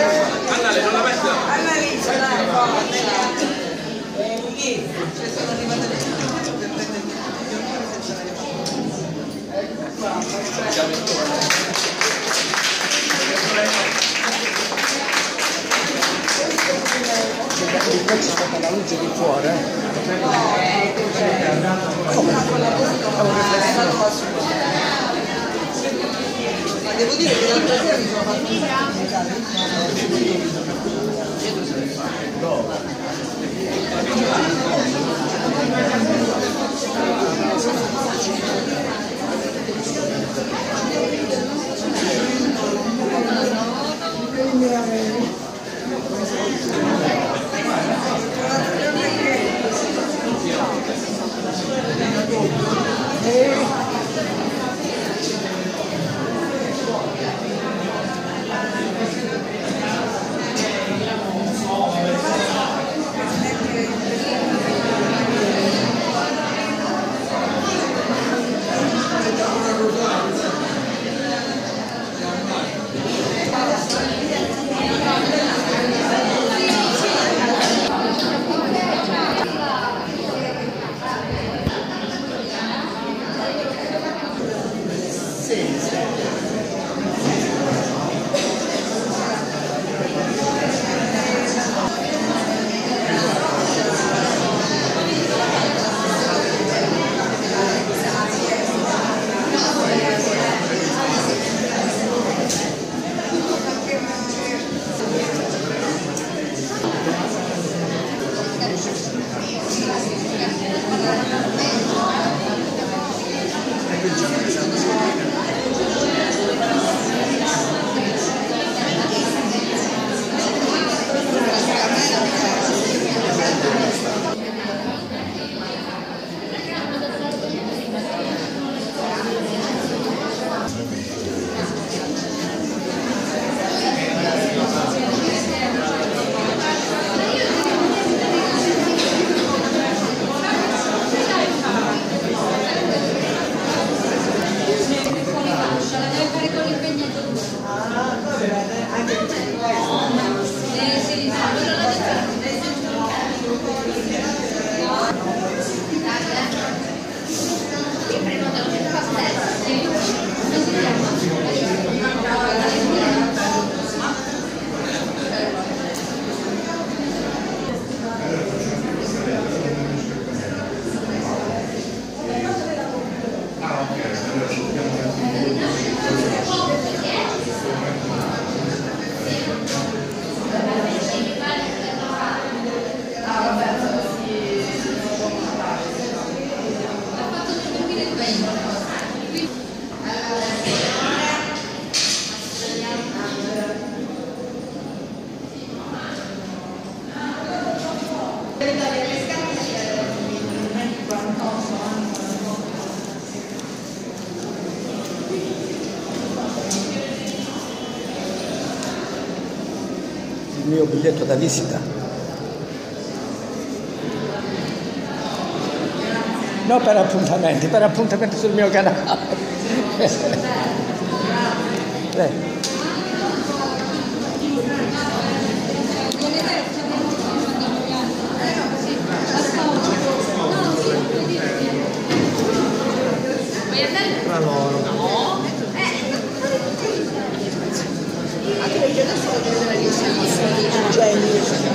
Annale, non la metto. Annalisa, dai, forza. Eh, Michi, ci sono arrivate le Ecco qua. Di qua c'è stata la luce di fuori. eh. Ma devo dire che l'altra sera mi sono fatto un ciência. Mio biglietto da visita. No per appuntamenti, per appuntamenti sul mio canale. Prego. Sì, sì, Chinese.